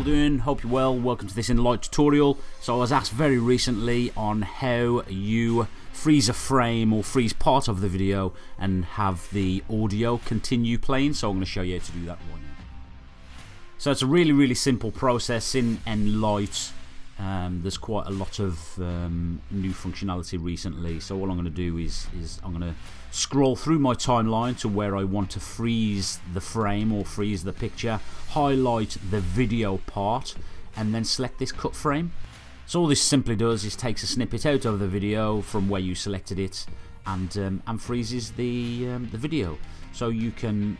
all doing? Hope you're well. Welcome to this Enlight tutorial. So I was asked very recently on how you freeze a frame or freeze part of the video and have the audio continue playing. So I'm going to show you how to do that one. So it's a really really simple process in Enlight. Um, there's quite a lot of um, new functionality recently so all I'm going to do is, is I'm going to scroll through my timeline to where I want to freeze the frame or freeze the picture highlight the video part and then select this cut frame. So all this simply does is takes a snippet out of the video from where you selected it and, um, and freezes the, um, the video. So you can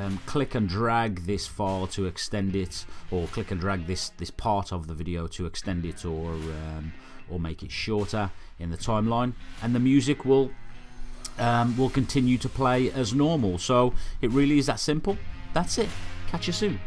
um, click and drag this file to extend it or click and drag this this part of the video to extend it or um, or make it shorter in the timeline and the music will um, will continue to play as normal. So it really is that simple. That's it. Catch you soon